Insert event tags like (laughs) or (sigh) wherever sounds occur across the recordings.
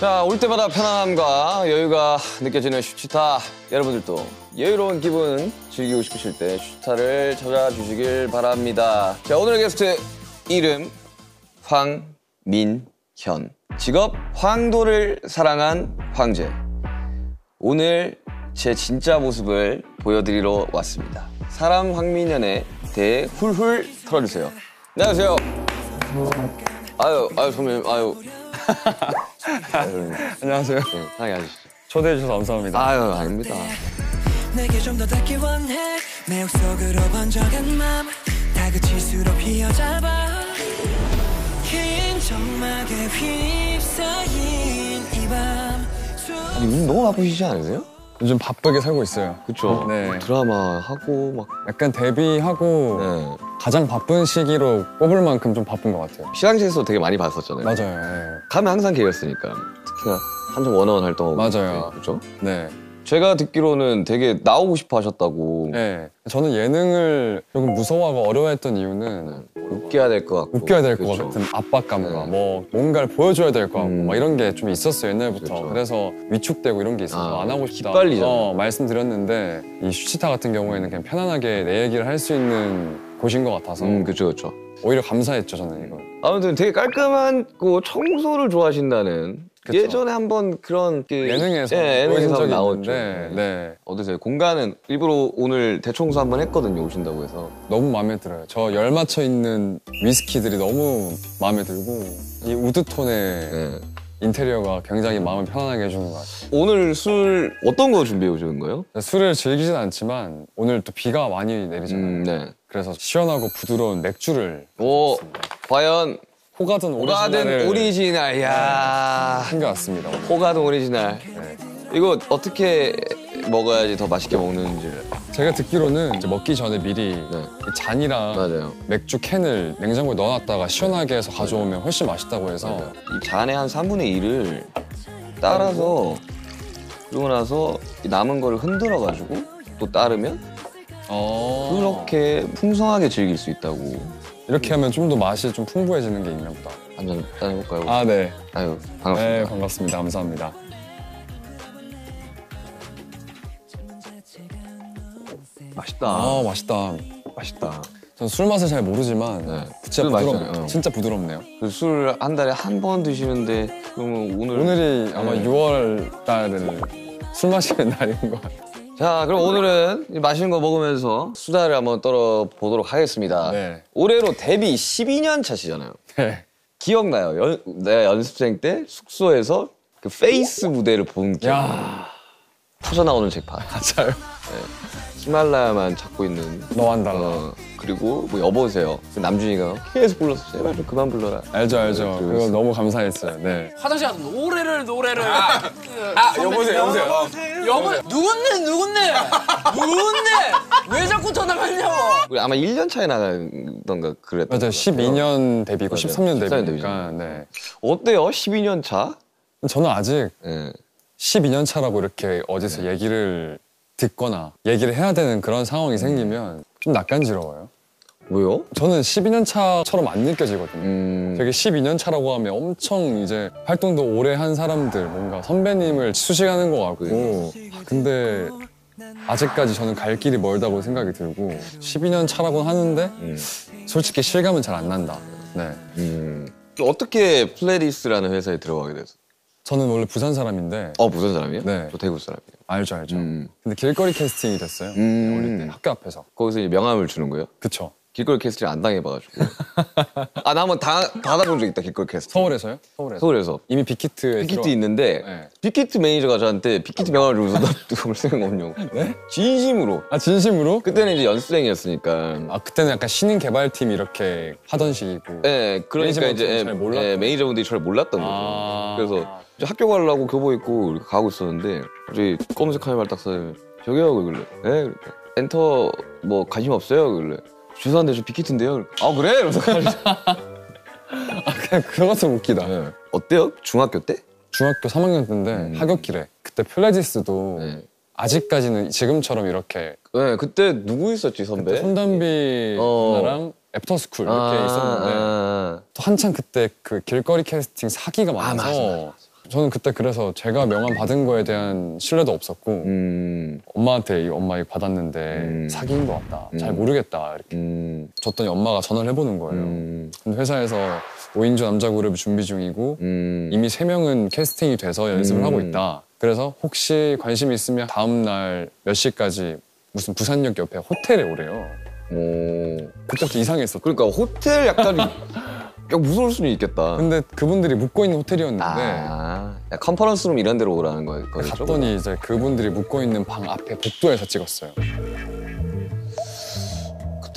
자, 올 때마다 편안함과 여유가 느껴지는 슈치타. 여러분들도 여유로운 기분 즐기고 싶으실 때 슈치타를 찾아주시길 바랍니다. 자, 오늘의 게스트 이름 황민현. 직업 황도를 사랑한 황제. 오늘 제 진짜 모습을 보여드리러 왔습니다. 사람 황민현에 대해 훌훌 털어주세요. 안녕하세요. 아유, 아유, 선배님, 아유. (laughs) 안녕하세요. 네, 편하게 하시죠. 초대해 주셔서 감사합니다. 아유, 아닙니다. 내게 좀 더 닿기 원해 매혹 속으로 번져간 맘 다그칠수록 휘어잡아 긴 점막에 휩싸인 이밤 아니, 너무 바쁘시지 않으세요? 요즘 바쁘게 살고 있어요. 그쵸. 네. 드라마 하고, 막. 약간 데뷔하고 네. 가장 바쁜 시기로 꼽을 만큼 좀 바쁜 것 같아요. 시상식에서 되게 많이 봤었잖아요. 맞아요. 가면 항상 개였으니까. 특히나 한정 원어원 활동하고. 맞아요. 그죠? 네. 네. 제가 듣기로는 되게 나오고 싶어 하셨다고. 네. 저는 예능을 조금 무서워하고 어려워했던 이유는 웃겨야 될 것 같고. 웃겨야 될 것 그쵸. 같은 압박감과 네. 뭐 뭔가를 보여줘야 될 것 같고 음. 막 이런 게 좀 있었어요 옛날부터 그쵸. 그래서 위축되고 이런 게 있어서 아, 안 하고 싶다 깃발리잖아요. 어, 말씀드렸는데 이 슈치타 같은 경우에는 그냥 편안하게 내 얘기를 할 수 있는 곳인 것 같아서 음, 그쵸, 그쵸. 오히려 감사했죠 저는 이거 아무튼 되게 깔끔하고 청소를 좋아하신다는 그쵸. 예전에 한번 그런 그 예능에서 예, 예능에서 적이 나왔죠. 있는데 네. 어떠세요? 공간은 일부러 오늘 대청소 한번 했거든요 오신다고 해서 너무 마음에 들어요 저 열 맞춰 있는 위스키들이 너무 마음에 들고 이 wood tone의 예. 인테리어가 굉장히 마음을 편안하게 해주는 것 같아요 오늘 술 어떤 거 준비해 오신 거예요? 술을 즐기진 않지만 오늘 또 비가 많이 내리잖아요 음, 네. 그래서 시원하고 부드러운 맥주를 오 과연 호가든 오리지널을 호가든 오리지널 야 챙겨왔습니다 오늘. 호가든 오리지널 네. 이거 어떻게 먹어야지 더 맛있게 먹는지를 제가 듣기로는 이제 먹기 전에 미리 네. 이 잔이랑 맞아요. 맥주 캔을 냉장고에 넣어놨다가 시원하게 해서 가져오면 훨씬 맛있다고 해서 이 잔의 한 3분의 1을 따라서 그러고 나서 이 남은 거를 흔들어 가지고 또 따르면 어... 그렇게 풍성하게 즐길 수 있다고 이렇게 하면 좀 더 맛이 좀 풍부해지는 게 있나 보다 한잔 따해볼까요? 아 네. 아유 반갑습니다. 네 반갑습니다 감사합니다 맛있다. 아 맛있다 맛있다. 전 술 맛을 잘 모르지만 네. 진짜 술 부드럽. 어. 진짜 부드럽네요 술한 달에 한 번 드시는데 그러면 오늘 오늘이 아마 네. 6월 달을 술 마시는 (laughs) 날인 것 같아요 자 그럼 오늘은 이 맛있는 거 먹으면서 수다를 한번 떨어 보도록 하겠습니다. 네. 올해로 데뷔 12년 차시잖아요. 네. 기억나요? 연, 내가 연습생 때 숙소에서 그 Face 무대를 본 기억. 야 터져 나오는 잭팟. (laughs) 맞아요 히말라야만 찾고 있는. 너한 달라 어, 그리고 뭐 여보세요. 그 남준이가 계속 불렀어. 제발 좀 그만 불러라. 알죠 알죠 네, 그거 너무 감사했어요 네 화장실 가서 노래를 노래를 아 여보세요 여보세요 여보 누군데 누군데 누군데 왜 자꾸 전화가냐고 우리 아마 1년 차에 나가던가 그랬던 맞아요 것 같아요. 12년 데뷔고 맞아요. 13년 13년 데뷔니까 네. 어때요? 12년 차? 저는 아직 예. 12년 차라고 이렇게 어디서 네. 얘기를 듣거나 얘기를 해야 되는 그런 상황이 음. 생기면 좀 낯간지러워요 왜요? 저는 12년 차처럼 안 느껴지거든요 음. 되게 12년 차라고 하면 엄청 이제 활동도 오래 한 사람들 뭔가 선배님을 수식하는 것 같고 아, 근데 아직까지 저는 갈 길이 멀다고 생각이 들고 12년 차라고 하는데 음. 솔직히 실감은 잘 안 난다. 네. 음. 어떻게 플레디스라는 회사에 들어가게 됐어? 저는 원래 부산 사람인데 어 무슨 사람이요? 네. 저 대구 사람이에요. 알죠 알죠. 음. 근데 길거리 캐스팅이 됐어요. 음. 어릴 때 학교 앞에서. 거기서 이제 명함을 주는 거예요? 그쵸. 길거리 캐스팅 안 당해봐가지고. (laughs) 아 나 한번 다 받아본 적 있다 길거리 캐스팅. 서울에서요? 서울에서. 서울에서. 이미 빅히트에 빅히트 들어가- 있는데 네. 빅히트 매니저가 저한테 빅히트 명함을 주면서 너 누구 올 생각 없냐고. 네? 진심으로. 아 진심으로? 그때는 이제 연습생이었으니까. 아 그때는 약간 신인 개발팀 이렇게 하던 시기고. 예, 그러니까 이제 잘 예, 몰랐던 예, 매니저분들이 저를 몰랐던 거죠. 아. 그래서 이제 학교 가려고 교복 입고 가고 있었는데 갑자기 검은색 카니발 딱 서요. 저기요 그길래 예 그래. 엔터 뭐 관심 없어요 그길래 죄송한데 저 빅히트인데요. 아 그래? 이러면서. (laughs) 아 그냥 그런 것도 웃기다. 예. 어때요? 중학교 때? 중학교 3학년 때인데 음. 하굣길에 그때 플레디스도 네. 아직까지는 지금처럼 이렇게 네, 그때 누구 있었지 선배? 손담비 어. 누나랑 애프터스쿨 이렇게 있었는데 아, 또 한창 그때 그 길거리 캐스팅 사기가 많아서 맞아, 맞아, 저는 그때 그래서 제가 명함 받은 거에 대한 신뢰도 없었고 음, 엄마한테 이 엄마 이거 받았는데 음. 사기인 것 같다. 잘 음. 모르겠다. 이렇게 음, 줬더니 엄마가 전화를 해보는 거예요. 음, 근데 회사에서 5인조 남자 그룹 준비 중이고 음. 이미 세명은 캐스팅이 돼서 연습을 음. 하고 있다. 그래서 혹시 관심 있으면 다음 날 몇 시까지 무슨 부산역 옆에 호텔에 오래요. 오. 그때부터 이상했어. 그러니까 호텔 약간 (laughs) 약 무서울 수는 있겠다. 근데 그분들이 묵고 있는 호텔이었는데 아, 야, 컨퍼런스룸 이런 데로 오라는 거- 거겠죠? 갔더니 이제 그분들이 묵고 있는 방 앞에 복도에서 찍었어요.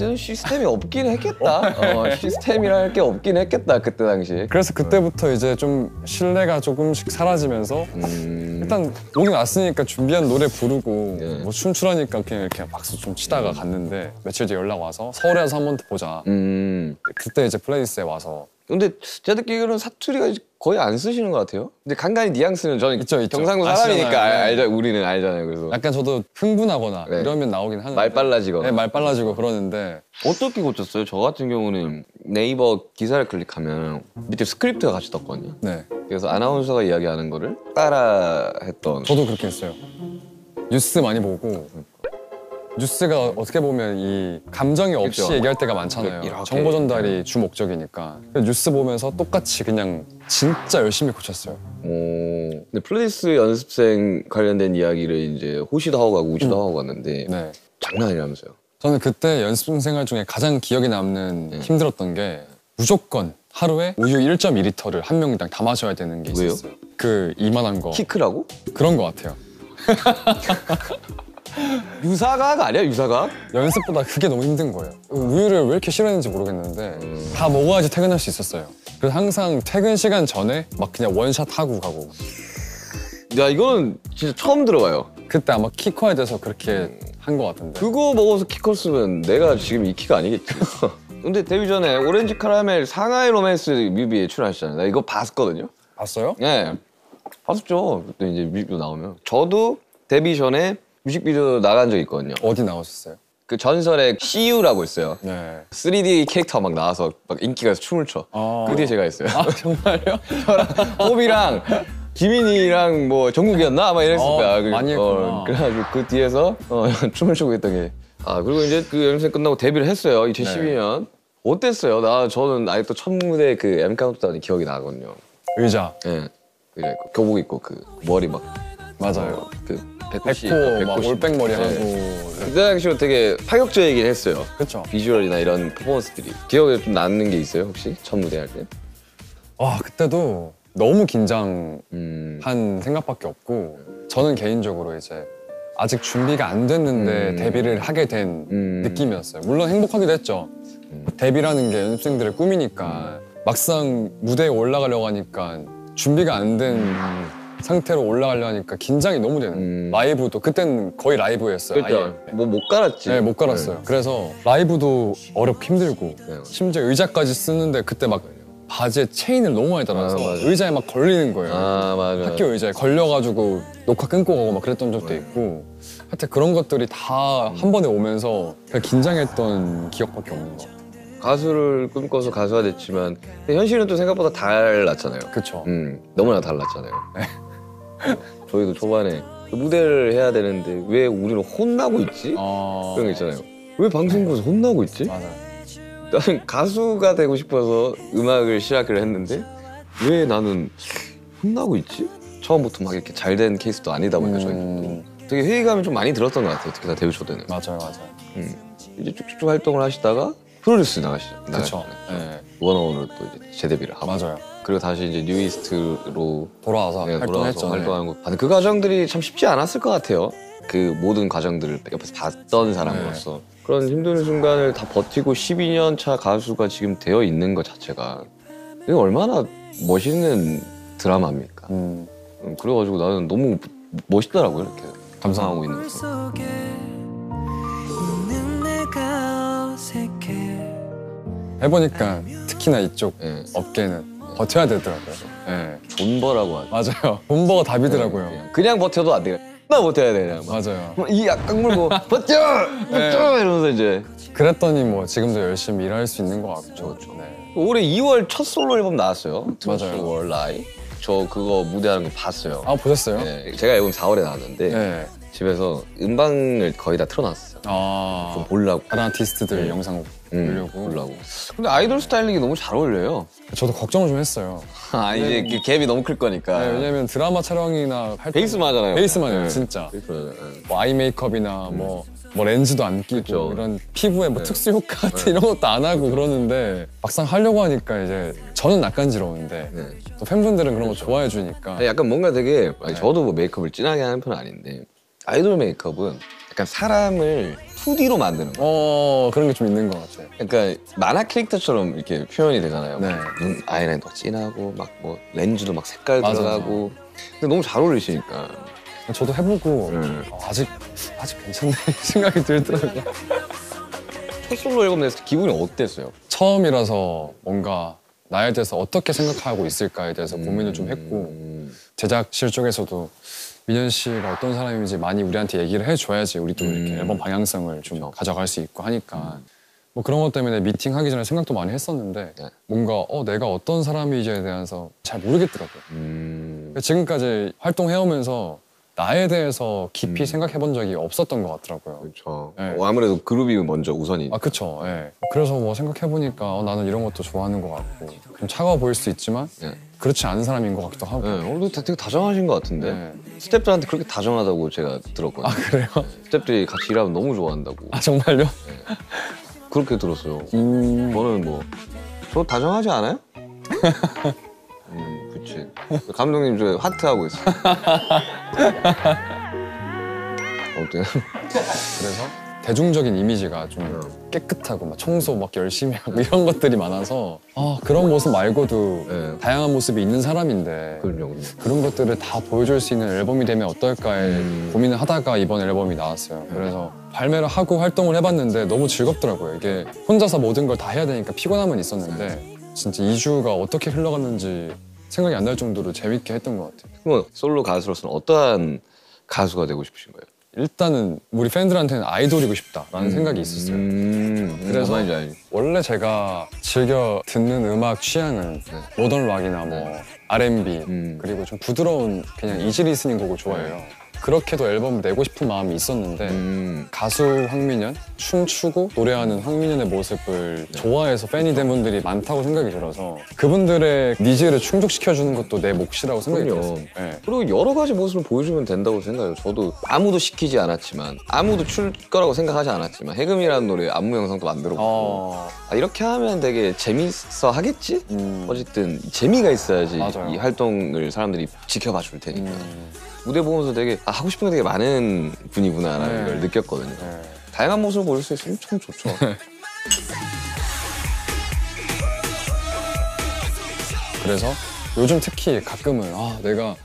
그때는 시스템이 없긴 했겠다. 어, 시스템이라 할게 없긴 했겠다 그때 당시. 그래서 그때부터 이제 좀 신뢰가 조금씩 사라지면서 음, 일단 오긴 왔으니까 준비한 노래 부르고 예. 뭐 춤추라니까 그냥 이렇게 박수 좀 치다가 갔는데 며칠 뒤에 연락 와서 서울에 와서 한 번 더 보자. 음. 그때 이제 플레이스에 와서 근데 제가 듣기로는 사투리가 거의 안 쓰시는 것 같아요. 근데 간간히 뉘앙스는 저는 있죠, 있죠. 경상도 아시잖아요. 사람이니까 알, 네. 알자 우리는 알잖아요. 그래서 약간 저도 흥분하거나 네. 이러면 나오긴 하는데 말 빨라지거나. 네, 말 빨라지고 그러는데 어떻게 고쳤어요? 저 같은 경우는 네이버 기사를 클릭하면 밑에 스크립트가 같이 떴거든요. 네 그래서 아나운서가 이야기하는 거를 따라 했던. 저도 그렇게 했어요. 뉴스 많이 보고 뉴스가 어떻게 보면 이 감정이 없이 그쵸. 얘기할 때가 많잖아요. 이렇게. 정보 전달이 주 목적이니까 뉴스 보면서 똑같이 그냥 진짜 열심히 고쳤어요. 오, 근데 플레디스 연습생 관련된 이야기를 이제 호시도 하고 가고 우지도 하고 갔는데 네. 장난 아니라면서요. 저는 그때 연습 생활 중에 가장 기억에 남는 네. 힘들었던 게 무조건 하루에 우유 1.2리터를 한 명당 다 마셔야 되는 게 왜요? 있었어요. 그 이만한 거 키크라고? 그런 거 같아요. (laughs) 유사과학 아니야 유사과학? 연습보다 그게 너무 힘든 거예요. 우유를 왜 이렇게 싫어했는지 모르겠는데 음. 다 먹어야지 퇴근할 수 있었어요. 그래서 항상 퇴근 시간 전에 막 그냥 원샷 하고 가고 야 이거는 진짜 처음 들어봐요. 그때 아마 키커에 대해서 그렇게 한것 같은데 그거 먹어서 키 컸으면 내가 지금 이 키가 아니겠지. (laughs) 근데 데뷔 전에 오렌지 카라멜 상하이 로맨스 뮤비에 출연하셨잖아요. 나 이거 봤거든요. 봤어요? 예. 봤었죠. 그때 이제 뮤직비디오 나오면. 저도 데뷔 전에 뮤직비디오 나간 적 있거든요. 어디 나오셨어요? 그 전설의 SeeU라고 있어요. 네. 3D 캐릭터 막 나와서 막 인기가 있어서 춤을 춰. 아. 그 뒤에 제가 있어요. 아 정말요? 호비랑 지민이랑 뭐 정국이었나 아마 이랬을 어, 거야. 그- 많이 했구나. 그래가지고 그 뒤에서 어, (laughs) 춤을 추고 있던 게. 아 그리고 이제 그 연습생 끝나고 데뷔를 했어요. 2012년. 어땠어요? 나 저는 아직도 첫 무대 그 M 카운트다운이 기억이 나거든요. 의자 예. 그래 교복 입고 그 머리 막 맞아요. 그 백호씨 백호. 올백머리 네. 하고 그때 당시로 되게 파격적이긴 했어요. 그렇죠. 비주얼이나 이런 퍼포먼스들이 기억에 좀 남는 게 있어요 혹시 첫 무대 할 때? 와 그때도 너무 긴장한 음. 생각밖에 없고 저는 개인적으로 이제 아직 준비가 안 됐는데 음. 데뷔를 하게 된 음. 느낌이었어요. 물론 행복하기도 했죠. 데뷔라는 게 연습생들의 꿈이니까 막상 무대에 올라가려고 하니까 준비가 안된 상태로 올라가려 하니까 긴장이 너무 되는. 음. 라이브도 그때는 거의 라이브였어요. 그렇죠. 뭐못 갈았지. 네, 못 갈았어요. 그래서 라이브도 어렵고 힘들고 네. 심지어 의자까지 쓰는데 그때 막 바지에 체인을 너무 많이 달아서 아. 의자에 막 걸리는 거예요. 아 맞아. 학교 의자에 걸려가지고 녹화 끊고 가고 막 그랬던 적도 있고 하여튼 그런 것들이 다 한 번에 오면서 그냥 긴장했던 기억밖에 없는 것 같아요. 가수를 꿈꿔서 가수가 됐지만 현실은 또 생각보다 달랐잖아요. 그쵸? 음 너무나 달랐잖아요. 저희도 초반에 그 무대를 해야 되는데 왜 우리는 혼나고 있지? 어... 그런 거 있잖아요. 왜 방송국에서 혼나고 있지? 맞아요. 나는 가수가 되고 싶어서 음악을 시작을 했는데 왜 나는 혼나고 있지? 처음부터 막 이렇게 잘 된 케이스도 아니다 보니까 저희도 음, 되게 회의감이 좀 많이 들었던 것 같아요. 특히 나 데뷔 초 때는. 맞아요, 맞아요. 음. 이제 쭉쭉쭉 활동을 하시다가 프로듀스 나가시죠. 네, 원어원으로 또 이제 재데뷔를 하고 맞아요. 그리고 다시 이제 뉴이스트로 돌아와서 네, 활동했죠. 네. 활동하는 거. 아, 근데 그 과정들이 참 쉽지 않았을 것 같아요. 그 모든 과정들을 옆에서 봤던 사람으로서 네. 그런 힘든 순간을 다 버티고 12년 차 가수가 지금 되어 있는 것 자체가 이게 얼마나 멋있는 드라마입니까? 음, 음, 그래가지고 나는 너무 멋있더라고요 이렇게 감상하고 있는 물 거. 속에 있는 내가 어색해 해보니까 특히나 이쪽 예, 업계는 버텨야 되더라고요. 네, 존버라고 하죠. 맞아요. 본버가 답이더라고요. 그냥, 그냥 버텨도 안 돼. 나 버텨야 돼 그냥. 막. 맞아요. 이 악물고 (laughs) 버텨, 버텨 이러면서 이제 그랬더니 뭐 지금도 열심히 일할 수 있는 것 같죠. 그렇죠. 네. 올해 2월 첫 솔로 앨범 나왔어요. 맞아요. 월 라이. 저 그거 무대하는 거 봤어요. 아 보셨어요? 네, 제가 앨범 4월에 나왔는데 네. 집에서 음방을 거의 다 틀어놨어요. 아좀 보려고. 다른 아티스트들 네. 영상 음, 보려고. 보려고. 근데 아이돌 스타일링이 너무 잘 어울려요. 저도 걱정을 좀 했어요. (laughs) 아 이제 그 갭이 너무 클 거니까. 네, 왜냐면 드라마 촬영이나 할 때- 베이스만 하잖아요. 베이스만 해요, 네. 진짜. 베이스만 하잖아요. 네. 뭐 아이 메이크업이나 뭐, 뭐 렌즈도 안 끼고 그쵸. 이런 피부에 뭐 네. 특수 효과 같은 이런 것도 안 하고 그러는데 막상 하려고 하니까 이제 저는 낯간지러운데 네. 또 팬분들은 그런 거 좋아해 주니까 아니, 약간 뭔가 되게 아니, 네. 저도 뭐 메이크업을 진하게 하는 편은 아닌데 아이돌 메이크업은 약간 사람을 2D로 만드는 거. 어 그런 게 좀 있는 것 같아요. 그러니까 만화 캐릭터처럼 이렇게 표현이 되잖아요. 네. 눈 아이라인도 진하고 막 뭐 렌즈도 막 색깔 맞아, 들어가고. 근데 너무 잘 어울리시니까. 저도 해보고 네. 어, 아직 아직 괜찮네 (laughs) 생각이 들더라고요. 첫 솔로 앨범 냈을 때 기분이 어땠어요? 처음이라서 뭔가 나에 대해서 어떻게 생각하고 있을까에 대해서 고민을 좀 했고 음, 제작실 쪽에서도 민현 씨가 어떤 사람인지 많이 우리한테 얘기를 해줘야지 우리도 이렇게 음. 앨범 방향성을 좀 그렇죠. 가져갈 수 있고 하니까 뭐 그런 것 때문에 미팅 하기 전에 생각도 많이 했었는데 네. 뭔가 어 내가 어떤 사람인지에 대해서 잘 모르겠더라고요. 음, 지금까지 활동해오면서 나에 대해서 깊이 음. 생각해 본 적이 없었던 것 같더라고요. 그렇죠. 네. 어, 아무래도 그룹이 먼저 우선이. 아 그쵸. 예. 그래서 뭐 생각해 보니까 어, 나는 이런 것도 좋아하는 것 같고 좀 차가워 보일 수 있지만 네. 그렇지 않은 사람인 것 같기도 하고. 네, 오늘도 되게 다정하신 것 같은데 네. 스태프들한테 그렇게 다정하다고 제가 들었거든요. 아 그래요? 스태프들이 같이 일하면 너무 좋아한다고 아 정말요? 그렇게 들었어요. 음. 저는 뭐 저 다정하지 않아요? (laughs) 음, 그치. 감독님 저 하트 하고 있어. (laughs) 어때요? 그래서 대중적인 이미지가 좀 깨끗하고 막 청소 막 열심히 하고 이런 것들이 많아서 아 그런 모습 말고도 네. 다양한 모습이 있는 사람인데 그럼요. 그런 것들을 다 보여줄 수 있는 앨범이 되면 어떨까에 음. 고민을 하다가 이번 앨범이 나왔어요. 그래서 발매를 하고 활동을 해봤는데 너무 즐겁더라고요. 이게 혼자서 모든 걸 다 해야 되니까 피곤함은 있었는데 진짜 2주가 어떻게 흘러갔는지 생각이 안 날 정도로 재밌게 했던 것 같아요. 그럼 솔로 가수로서는 어떠한 가수가 되고 싶으신 거예요? 일단은 우리 팬들한테는 아이돌이고 싶다라는 생각이 있었어요. 음, 그래서- 그래서 알지 알지. 원래 제가 즐겨 듣는 음악 취향은 모던 락이나 뭐 R&B 음. 그리고 좀 부드러운 그냥 easy listening 곡을 좋아해요. 그렇게도 앨범을 내고 싶은 마음이 있었는데 음, 가수 황민현 춤추고 노래하는 황민현의 모습을 네. 좋아해서 팬이 된 분들이 많다고 생각이 들어서 그분들의 needs를 충족시켜주는 것도 내 몫이라고 생각이 그럼요. 들었어요. 네. 그리고 여러 가지 모습을 보여주면 된다고 생각해요. 저도 아무도 시키지 않았지만 아무도 출 거라고 생각하지 않았지만 해금이라는 노래 안무 영상도 만들었고 어, 아, 이렇게 하면 되게 재밌어 하겠지? 음, 어쨌든 재미가 있어야지 맞아요. 이 활동을 사람들이 지켜봐 줄 테니까 음, 무대 보면서 되게 아, 하고 싶은 게 되게 많은 분이구나라는 네. 걸 느꼈거든요. 네. 다양한 모습을 보여줄 수 있으면 참 좋죠. 그래서 요즘 특히 가끔은 아 내가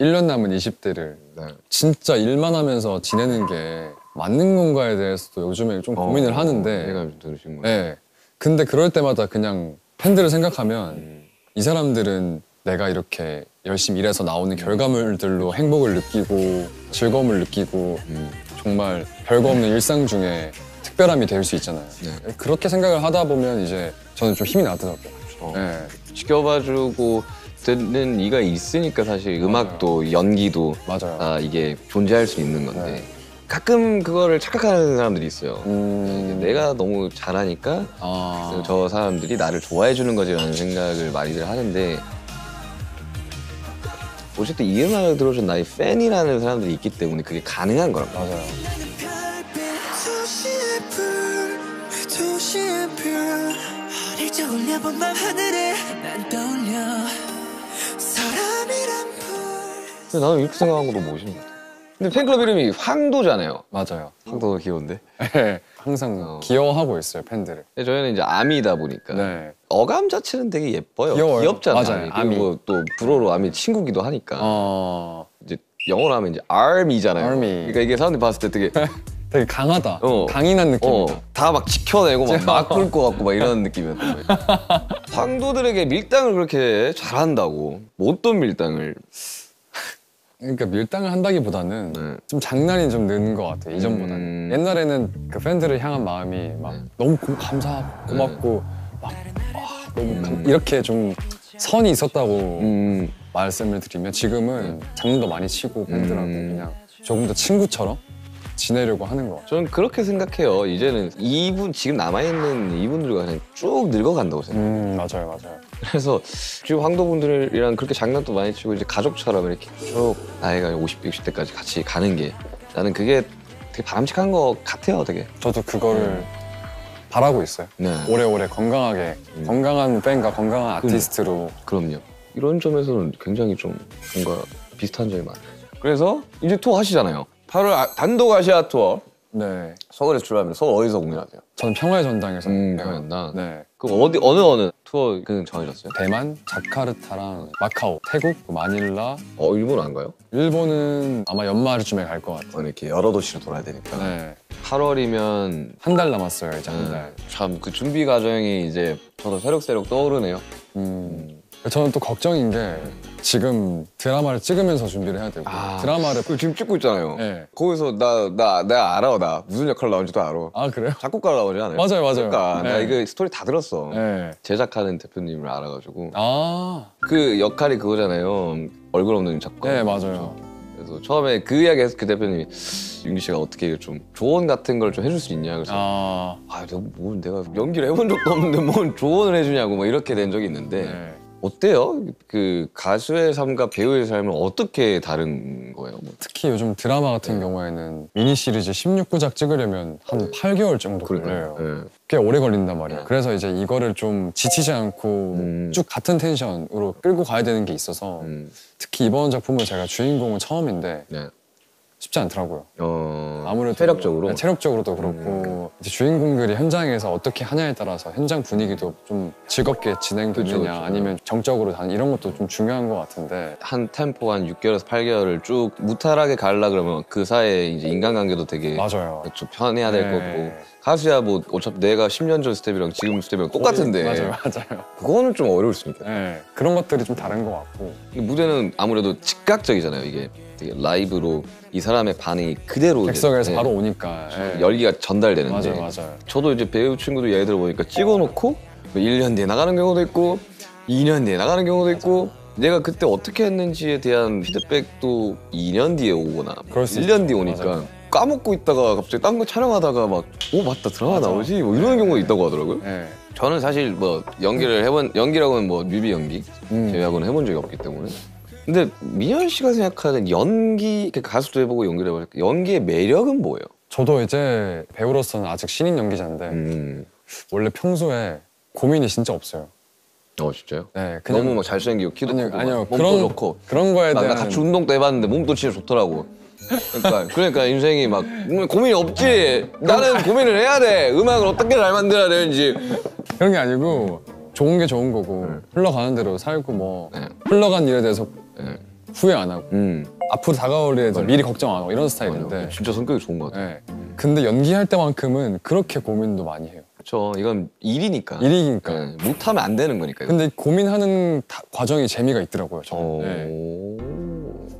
1년 남은 20대를 네. 진짜 일만 하면서 지내는 게 맞는 건가에 대해서도 요즘에 좀 고민을 어, 하는데 내가 좀 들으신 거. 네. 근데 그럴 때마다 그냥 팬들을 생각하면 음. 이 사람들은 내가 이렇게 열심히 일해서 나오는 결과물들로 행복을 느끼고 즐거움을 느끼고 음. 정말 별거 없는 일상 중에 특별함이 될 수 있잖아요. 네. 그렇게 생각을 하다 보면 이제 저는 좀 힘이 나더라고요. 어. 네. 지켜봐주고 듣는 이가 있으니까 사실 음악도 연기도 맞아요. 다 이게 존재할 수 있는 건데 네. 가끔 그거를 착각하는 사람들이 있어요. 음... 내가 너무 잘하니까 아... 저 사람들이 나를 좋아해 주는 거지라는 생각을 많이들 하는데 어쨌든 이 음악을 들어준 나의 팬이라는 사람들이 있기 때문에 그게 가능한 거란 말이야. 맞아요. 근데 나는 이렇게 생각한 것도 멋있는 것 같아. 근데 팬클럽 이름이 황도잖아요. 맞아요. 황도가 귀여운데. 네. 항상 어. 귀여워하고 있어요 팬들을. 근데 저희는 이제 아미다 보니까 네. 어감 자체는 되게 예뻐요. 귀여워요. 귀엽잖아. 맞아요, 아미. 그리고 또 불어로 아미 친구기도 하니까. 어... 이제 영어로 하면 이제 army잖아요. army. 그러니까 이게 사람들이 봤을 때 되게 (laughs) 되게 강하다. 어. 강인한 느낌이다. 어, 다막 지켜내고 막 (laughs) 막을 것 같고 막 이런 느낌이었던 거예요. (laughs) 황도들에게 밀당을 그렇게 잘한다고 못돈 밀당을 그러니까 밀당을 한다기보다는 네. 좀 장난이 좀 느는 것 같아요 이전보다는 음. 옛날에는 그 팬들을 향한 마음이 막 네. 너무 고, 감사하고 고맙고 막 와, 너무 감- 음. 이렇게 좀 선이 있었다고 음, 말씀을 드리면 지금은 장난도 많이 치고 팬들하고 음. 그냥 조금 더 친구처럼 지내려고 하는 것 같아요. 저는 그렇게 생각해요. 이제는 이분 지금 남아 있는 이분들과 그냥 쭉 늙어간다고 생각. 해음 맞아요 맞아요. 그래서 지금 황도분들이랑 그렇게 장난도 많이 치고 이제 가족처럼 이렇게 쭉 나이가 50, 60대까지 같이 가는 게 나는 그게 되게 바람직한 것 같아요, 되게. 저도 그거를 바라고 있어요. 네. 오래오래 건강하게 음. 건강한 팬과 건강한 아티스트로 그럼요. 이런 점에서는 굉장히 좀 뭔가 비슷한 점이 많아요. 그래서 이제 투어 하시잖아요. 8월 아- 단독 아시아 투어 네 서울에서 출발합니다. 서울 어디서 공연하세요? 저는 평화의 전당에서 음, 해요. 평화전당. 네 그럼 어디 어느 어느 투어 그 정해졌어요? 대만, 자카르타랑 마카오, 태국, 마닐라, 어 일본 안 가요? 일본은 아마 연말쯤에 갈 것 같아요. 어, 이렇게 여러 도시를 돌아야 되니까. 네. 8월이면 한 달 남았어요, 이제 한 달. 참 그 준비 과정이 이제 저도 새록새록 떠오르네요. 음. 저는 또 걱정인 게 지금 드라마를 찍으면서 준비를 해야 되고 아. 드라마를 그 지금 찍고 있잖아요. 네. 거기서 나 나 내가 알아 나 무슨 역할 나온지도 알아. 아 그래요? 작곡가로 나오지 않아요? 맞아요, 맞아요. 그러니까 나 네. 이거 스토리 다 들었어. 네. 제작하는 대표님을 알아가지고 아, 그 역할이 그거잖아요. 얼굴 없는 작가. 네 맞아요. 그래서 처음에 그 이야기에서 그 대표님이 윤기 씨가 어떻게 좀 조언 같은 걸 좀 해줄 수 있냐 그래서 아, 아 내가 뭐 내가 연기를 해본 적도 없는데 뭔 조언을 해주냐고 막 이렇게 된 적이 있는데 네. 어때요? 그 가수의 삶과 배우의 삶은 어떻게 다른 거예요? 뭐. 특히 요즘 드라마 같은 경우에는 미니 시리즈 16부작 찍으려면 한 8개월 정도 그러니까요. 걸려요. 예. 꽤 오래 걸린단 말이에요. 네. 그래서 이제 이거를 좀 지치지 않고 음. 쭉 같은 텐션으로 끌고 가야 되는 게 있어서 음, 특히 이번 작품은 제가 주인공은 처음인데 네. 쉽지 않더라고요. 어, 아무래도 체력적으로. 네, 체력적으로도 그렇고 이제 주인공들이 현장에서 어떻게 하냐에 따라서 현장 분위기도 좀 즐겁게 진행되느냐 그쵸. 아니면 정적으로 다는 이런 것도 좀 중요한 것 같은데 한 템포 한 6개월에서 8개월을 쭉 무탈하게 가려 그러면 그 사이에 이제 인간관계도 되게 맞아요. 좀 편해야 될 네. 거고 가수야 뭐 어차피 내가 10년 전 스텝이랑 지금 스텝이랑 똑같은데 맞아요, 맞아요. 그거는 좀 어려울 수 있겠다. 네, 그런 것들이 좀 다른 것 같고 이 무대는 아무래도 즉각적이잖아요. 이게 되게 라이브로 이 사람의 반응이 그대로 이제, 객석에서 네, 바로 오니까 네. 열기가 전달되는데 맞아요, 맞아요. 저도 이제 배우 친구들 예를 들어 보니까 찍어놓고 뭐 1년 뒤에 나가는 경우도 있고 2년 뒤에 나가는 경우도 있고 내가 그때 어떻게 했는지에 대한 피드백도 2년 뒤에 오거나 그럴 수 1년 있죠. 뒤에 오니까 맞아요. 까먹고 있다가 갑자기 딴 거 촬영하다가 막 오 맞다 드라마 맞아. 나오지 뭐 이런 경우가 있다고 하더라고요. 네. 저는 사실 뭐 연기를 해본 연기라고는 뭐 뮤비 연기 음. 제외하고는 해본 적이 없기 때문에. 근데 민현 씨가 생각하는 연기 그 가수도 해보고 연기를 해보니까 연기의 매력은 뭐예요? 저도 이제 배우로서는 아직 신인 연기자인데 음, 원래 평소에 고민이 진짜 없어요. 어 진짜요? 네, 그냥 너무 막 잘생기고 키도 아니요, 크고 아니요. 막 몸도 그런 좋고 그런 거에 막 대한 나 같이 운동도 해봤는데 몸도 진짜 좋더라고. 그러니까 (laughs) 그러니까 인생이 막 음, 고민이 없지. 나는 고민을 해야 돼. 음악을 어떻게 잘 만들어야 되는지. 그런 게 아니고 좋은 게 좋은 거고 흘러가는 대로 살고 뭐 네. 흘러간 일에 대해서 네. 후회 안 하고 음, 앞으로 다가올 일에 대해서 맞아요. 미리 걱정 안 하고 이런 맞아요. 스타일인데 진짜 성격이 좋은 것 같아요. 네. 근데 연기할 때만큼은 그렇게 고민도 많이 해요. 그렇죠. 이건 일이니까. 일이니까. 네, 못하면 안 되는 거니까요. 근데 고민하는 다- 과정이 재미가 있더라고요. 저는. 어... 네.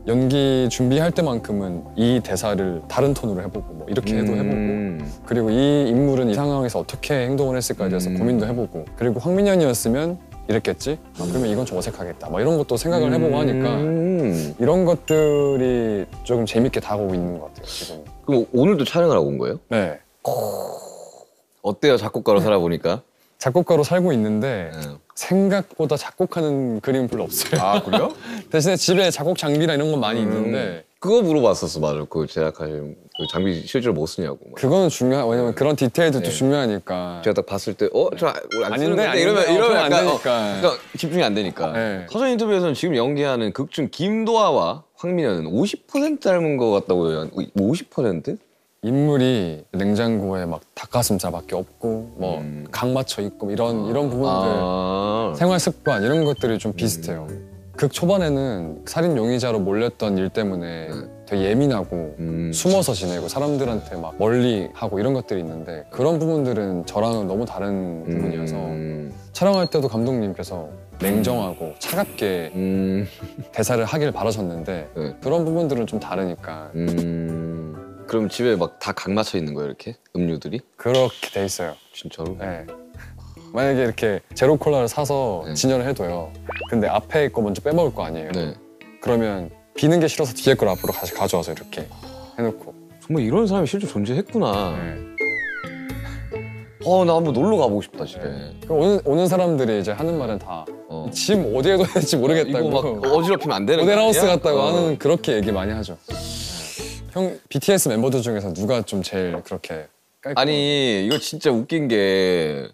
연기 준비할 때만큼은 이 대사를 다른 톤으로 해보고 뭐 이렇게 해도 해보고 음. 그리고 이 인물은 이 상황에서 어떻게 행동을 했을까에 대해서 음. 고민도 해보고 그리고 황민현이었으면 이랬겠지? 아, 그러면 이건 좀 어색하겠다. 뭐 이런 것도 생각을 해보고 하니까 음. 이런 것들이 조금 재밌게 다가오고 있는 것 같아요 지금. 그럼 오늘도 촬영을 하고 온 거예요? 네. 어때요 작곡가로 살아보니까? 작곡가로 살고 있는데 네. 생각보다 작곡하는 그림은 별로 없어요. 아 그래요? (laughs) 대신에 집에 작곡 장비나 이런 건 많이 음. 있는데 그거 물어봤었어 맞아. 그 제작하신 그 장비 실제로 못 쓰냐고. 막. 그거는 중요한 왜냐면 그런 디테일들도 네. 중요하니까. 제가 딱 봤을 때 어? 저안 쓰는 아닌데, 건데 아닌데, 이러면 어, 이러면 그럼 안 약간 어, 되니까. 그러니까 집중이 안 되니까. 네. 사전 인터뷰에서는 지금 연기하는 극중 김도아와 황민현은 50% 닮은 것 같다고 해요. 50%? 인물이 냉장고에 막 닭가슴살밖에 없고 뭐 음. 각 맞춰 있고 이런 이런 부분들 아. 생활 습관 이런 것들이 좀 비슷해요. 극 초반에는 살인 용의자로 몰렸던 일 때문에 되게 예민하고 음. 숨어서 지내고 사람들한테 막 멀리 하고 이런 것들이 있는데 그런 부분들은 저랑은 너무 다른 부분이어서 음. 촬영할 때도 감독님께서 냉정하고 차갑게 음. 대사를 하길 바라셨는데 네. 그런 부분들은 좀 다르니까 음. 그럼 집에 막 다 각 맞춰 있는 거예요, 이렇게? 음료들이? 그렇게 돼 있어요. 진짜로? 네. 만약에 이렇게 제로 콜라를 사서 네. 진열을 해둬요. 근데 앞에 거 먼저 빼먹을 거 아니에요. 네. 그러면 비는 게 싫어서 뒤에 걸 앞으로 다시 가져와서 이렇게 해놓고. 정말 이런 사람이 실제 존재했구나. 네. 어, 나 한번 놀러 가보고 싶다 집에. 그 오는, 오는 사람들이 이제 하는 말은 다 어. 짐 어디에 둬야 될지 모르겠다고. 이거 막 어지럽히면 안 되는 거 모델하우스 아니야? 같다고 어. 하는 그렇게 얘기 많이 하죠. 형 BTS 멤버들 중에서 누가 좀 제일 그렇게 깔끔? 아니 이거 진짜 웃긴 게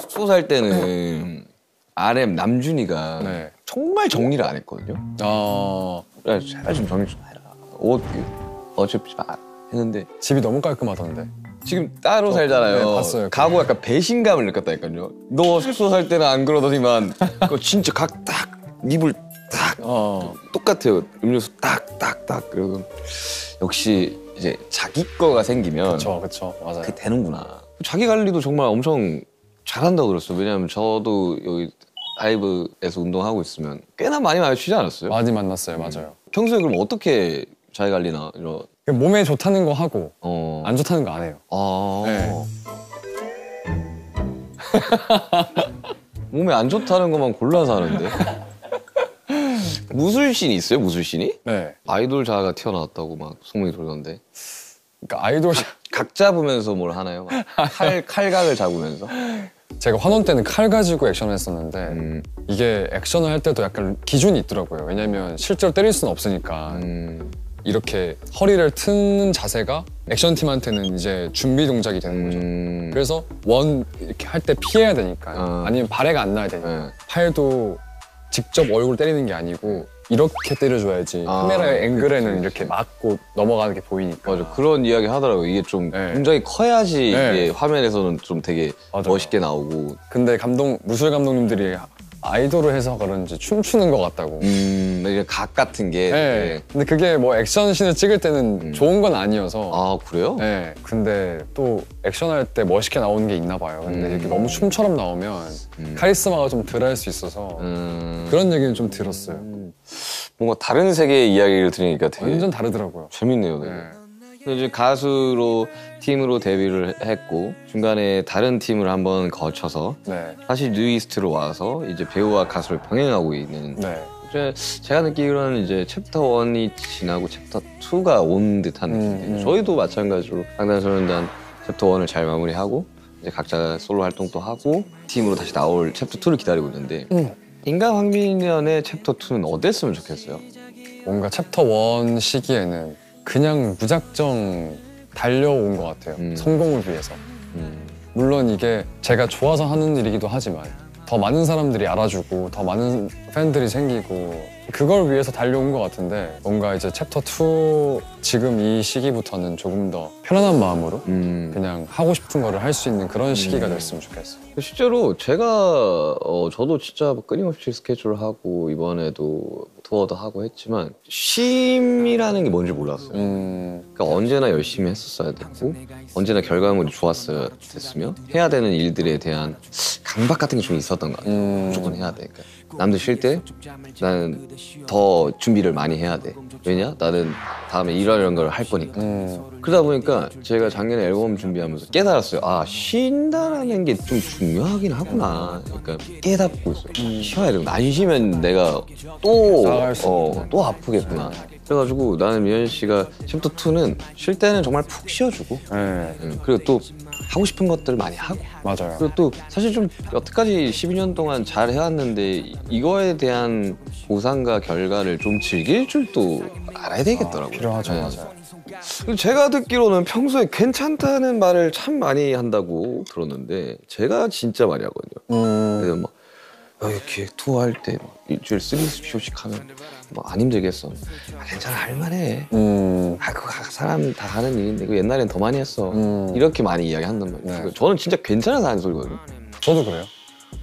숙소 살 때는 RM 남준이가 네. 정말 정리를 안 했거든요. 어, 그래 제발 좀 정리 좀 해라. 옷 어차피 마 했는데 집이 너무 깔끔하던데. 지금 따로 살잖아요. 네, 봤어요. 가고 약간 배신감을 느꼈다니까요. 너 숙소 살 때는 안 그러더니만 그거 진짜 각 딱 입을 딱 어, 똑같아요. 음료수 딱 딱 딱 그리고 역시 이제 자기 거가 생기면 그쵸, 그쵸, 맞아요. 그게 되는구나. 자기 관리도 정말 엄청 잘한다고 들었어요. 왜냐하면 저도 여기 라이브에서 운동하고 있으면 꽤나 많이 마주치지 않았어요? 많이 만났어요, 맞아요. 평소에 그럼 어떻게 자기 관리나 이런 그 몸에 좋다는 거 하고 어. 안 좋다는 거 안 해요. 아. 네. (laughs) 몸에 안 좋다는 것만 골라서 하는데. 무술신이 있어요? 무술신이? 네. 아이돌 자가 튀어나왔다고 막 소문이 돌던데. 그러니까 아이돌 각 잡으면서 뭘 하나요? 막 (laughs) 칼 칼각을 잡으면서. 제가 환원 때는 칼 가지고 액션을 했었는데 음, 이게 액션을 할 때도 약간 기준이 있더라고요. 왜냐면 실제로 때릴 수는 없으니까 음, 이렇게 허리를 트는 자세가 액션팀한테는 이제 준비 동작이 되는 거죠. 음. 그래서 원 이렇게 할 때 피해야 되니까 어. 아니면 발해가 안 나야 되니까 네. 팔도 직접 얼굴 때리는 게 아니고 이렇게 때려줘야지 아, 카메라의 앵글에는 그치, 이렇게 맞고 넘어가는 게 보이니까 맞아 그런 이야기 하더라고. 이게 좀 네. 굉장히 커야지 네. 이게 화면에서는 좀 되게 맞아요. 멋있게 나오고. 근데 감독 무술 감독님들이 아이돌을 해서 그런지 춤추는 것 같다고 음, 이게 각 같은 게. 네. 되게- 근데 그게 뭐 액션씬을 찍을 때는 음. 좋은 건 아니어서 아 그래요? 네. 근데 또 액션할 때 멋있게 나오는 게 있나 봐요. 근데 음. 이렇게 너무 춤처럼 나오면 음. 카리스마가 좀 덜할 수 있어서 음, 그런 얘기는 좀 들었어요. 뭔가 다른 세계의 이야기를 들으니까 되게 완전 다르더라고요. 재밌네요. 되게. 네. 이제 가수로 팀으로 데뷔를 했고 중간에 다른 팀을 한번 거쳐서 네. 다시 뉴이스트로 와서 이제 배우와 가수를 병행하고 있는 네. 제가 느끼기로는 이제 챕터 1이 지나고 챕터 2가 온 듯한 음, 느낌인데 음. 저희도 마찬가지로 방탄소년단 챕터 1을 잘 마무리하고 이제 각자 솔로 활동도 하고 팀으로 다시 나올 챕터 2를 기다리고 있는데 음. 인간 황민연의 챕터 2는 어땠으면 좋겠어요? 뭔가 챕터 1 시기에는 그냥 무작정 달려온 것 같아요. 음. 성공을 위해서. 음, 물론 이게 제가 좋아서 하는 일이기도 하지만 더 많은 사람들이 알아주고 더 많은 팬들이 생기고 그걸 위해서 달려온 것 같은데 뭔가 이제 챕터 2 지금 이 시기부터는 조금 더 편안한 마음으로 음. 그냥 하고 싶은 거를 할 수 있는 그런 시기가 됐으면 좋겠어요. 실제로 제가 어, 저도 진짜 끊임없이 스케줄 하고 이번에도 투어도 하고 했지만 쉼이라는 게 뭔지 몰랐어요. 음, 그러니까 언제나 열심히 했었어야 됐고 언제나 결과물이 좋았어야 됐으며 해야 되는 일들에 대한 강박 같은 게 좀 있었던 것 같아요. 음. 무조건 해야 돼. 그러니까 남들 쉴 때 나는 더 준비를 많이 해야 돼. 왜냐? 나는 다음에 이런 이런 걸 할 거니까. 음, 그러다 보니까 제가 작년에 앨범 준비하면서 깨달았어요. 아 쉰다라는 게 좀 중요하긴 하구나. 그러니까 깨닫고 있어요. 쉬어야 되고 안 쉬면 내가 또, 어, 또 아프겠구나. 그래가지고 나는 미연 씨가 챕터 2는 쉴 때는 정말 푹 쉬어주고 네, 응, 그리고 또 하고 싶은 것들 많이 하고 맞아요. 그리고 또 사실 좀 여태까지 12년 동안 잘 해왔는데 이거에 대한 보상과 결과를 좀 즐길 줄또 알아야 되겠더라고요. 필요하죠, 네. 맞아요. 제가 듣기로는 평소에 괜찮다는 말을 참 많이 한다고 들었는데 제가 진짜 많이 하거든요. 음, 그래서 막 어, 이렇게 투어할 때막 일주일 three show씩 하면 뭐 안 힘들겠어. 아, 괜찮아 할만해. 음, 아 그거 사람 다 하는 일인데 그 옛날엔 더 많이 했어. 음. 이렇게 많이 이야기한단 말이에요. 네. 저는 진짜 괜찮아서 하는 소리거든요. 저도 그래요.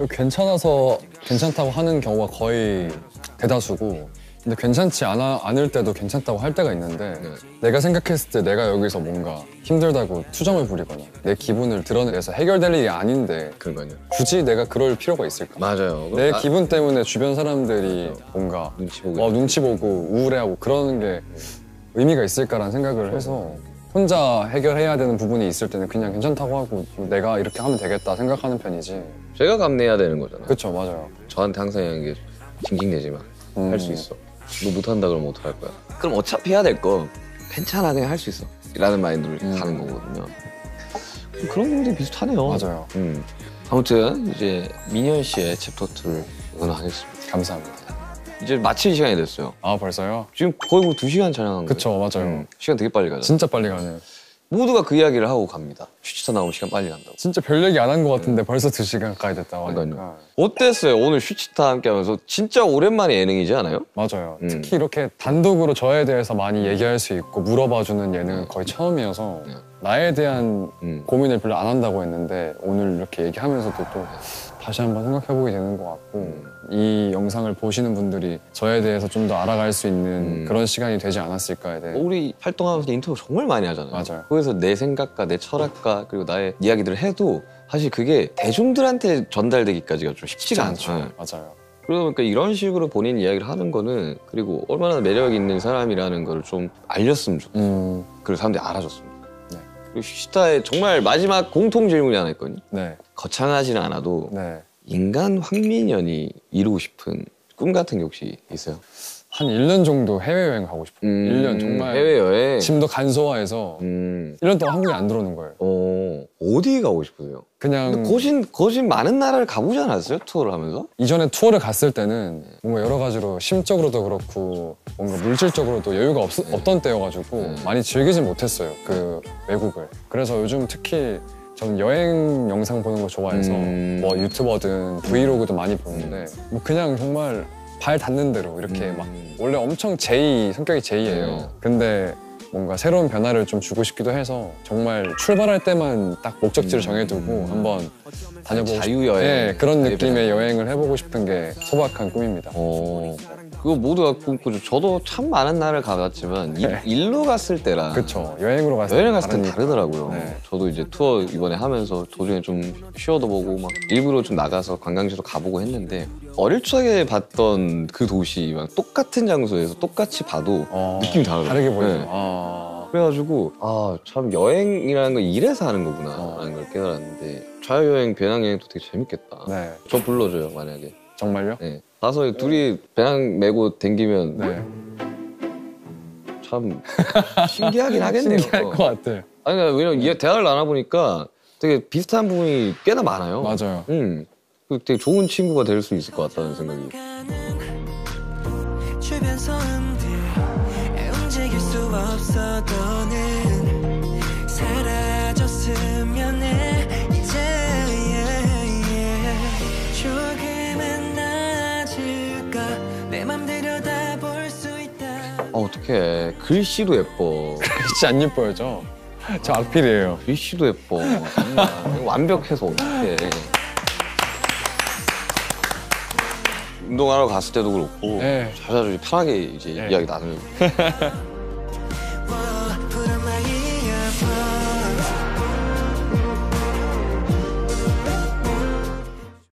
괜찮아서 괜찮다고 하는 경우가 거의 대다수고 근데 괜찮지 않아, 않을 때도 괜찮다고 할 때가 있는데 네. 내가 생각했을 때 내가 여기서 뭔가 힘들다고 투정을 부리거나 내 기분을 드러내서 해결될 일이 아닌데 그러니까요. 굳이 내가 그럴 필요가 있을까? 맞아요. 내 아, 기분 때문에 주변 사람들이 뭔가 눈치 보고 어, 눈치 보고 우울해하고 그러는 게 의미가 있을까라는 생각을 해서 혼자 해결해야 되는 부분이 있을 때는 그냥 괜찮다고 하고 내가 이렇게 하면 되겠다 생각하는 편이지. 제가 감내해야 되는 거잖아요. 그쵸 맞아요. 저한테 항상 하는 게 징징대지 마. 음. 할수 있어. 너 못한다 그러면 어떡할 거야? 그럼 어차피 해야 될 거 괜찮아 그냥 할 수 있어. 라는 마인드로 음. 가는 거거든요. 그런 부분들이 비슷하네요. 맞아요. 음. 아무튼 이제 민현 씨의 챕터 2를 응원하겠습니다. 감사합니다. 이제 마칠 시간이 됐어요. 아 벌써요? 지금 거의 뭐 2시간 촬영한 거예요. 그쵸 맞아요. 음, 시간 되게 빨리 가죠. 진짜 빨리 가네요. 모두가 그 이야기를 하고 갑니다. 슈치타 나오면 시간 빨리 간다고. 진짜 별 얘기 안 한 것 같은데 벌써 두 시간 가까이 됐다고 하니까. 어땠어요? 오늘 슈치타 함께 하면서 진짜 오랜만에 예능이지 않아요? 맞아요. 음. 특히 이렇게 단독으로 저에 대해서 많이 얘기할 수 있고 물어봐주는 예능은 거의 처음이어서 네. 나에 대한 음. 고민을 별로 안 한다고 했는데 오늘 이렇게 얘기하면서도 또 다시 한번 생각해보게 되는 것 같고 음. 이 영상을 보시는 분들이 저에 대해서 좀 더 알아갈 수 있는 음. 그런 시간이 되지 않았을까에 대해 우리 활동하면서 인터뷰 정말 많이 하잖아요. 맞아요. 거기서 내 생각과 내 철학과 그리고 나의 이야기들을 해도 사실 그게 대중들한테 전달되기까지가 좀 쉽지가 않죠. 네. 맞아요. 그러다 보니까 이런 식으로 본인 이야기를 하는 거는 그리고 얼마나 매력 있는 사람이라는 걸 좀 알렸으면 좋겠어요. 음, 그리고 사람들이 알아줬으면 좋겠어요. 네. 그리고 슈치타의 정말 마지막 공통 질문이 하나 있거든요. 네, 거창하지는 않아도 네. 인간 황민현이 이루고 싶은 꿈 같은 게 혹시 있어요? 한 1년 정도 해외여행 가고 싶어요. 음, 1년 정말 해외여행. 짐도 간소화해서 음, 1년 동안 한국에 안 들어오는 거예요. 어, 어디 가고 싶으세요? 그냥 거진 거진 많은 나라를 가보지 않았어요? 투어를 하면서? 이전에 투어를 갔을 때는 뭔가 여러 가지로 심적으로도 그렇고 뭔가 물질적으로도 여유가 없, 없던 때여가지고 네. 많이 즐기진 못했어요 그 외국을 그래서 요즘 특히 저는 여행 영상 보는 걸 좋아해서 음. 뭐 유튜버든 브이로그도 많이 보는데 뭐 그냥 정말 발 닿는 대로 이렇게 음. 막 원래 엄청 제이 성격이 제이예요 네. 근데 뭔가 새로운 변화를 좀 주고 싶기도 해서 정말 출발할 때만 딱 목적지를 음. 정해두고 한번 다녀보고 싶- 자유 여행. 네, 그런 네, 느낌의 여행을 해보고 싶은 게 소박한 꿈입니다. 어, 그거 모두가 꿈꾸죠. 저도 참 많은 나라를 가봤지만 이- 네. 일로 갔을 때랑 그렇죠. 여행으로 갔을 여행 갔을 땐 다르니까. 다르더라고요. 네. 저도 이제 투어 이번에 하면서 도중에 좀 쉬어도 보고 막 일부러 좀 나가서 관광지도 가보고 했는데 어릴 적에 봤던 그 도시랑 똑같은 장소에서 똑같이 봐도 어, 느낌이 다르더라고요. 다르게 보이죠. 네. 아, 그래가지고 아 참 여행이라는 건 이래서 하는 거구나 어. 라는 걸 깨달았는데 자유여행 배낭여행도 되게 재밌겠다. 네. 저 불러줘요 만약에. 정말요? 네. 가서 둘이 배낭 메고 댕기면 네. 참 신기하긴 하겠네요. (laughs) 신기할 것 같아. 아니 왜냐면 이 대화를 나눠 보니까 되게 비슷한 부분이 꽤나 많아요. 맞아요. 음. 그 되게 좋은 친구가 될 수 있을 것 같다는 생각이. 주변 소음들 움직일 수 없어 너는 어떡해. 글씨도 예뻐. (laughs) 진짜 안 예뻐요, 저. 저 악필이에요. 글씨도 예뻐. 정말. 완벽해서 어떡해. 운동하러 갔을 때도 그렇고 네. 자자주 편하게 이제 네. 이야기 나누고 (laughs)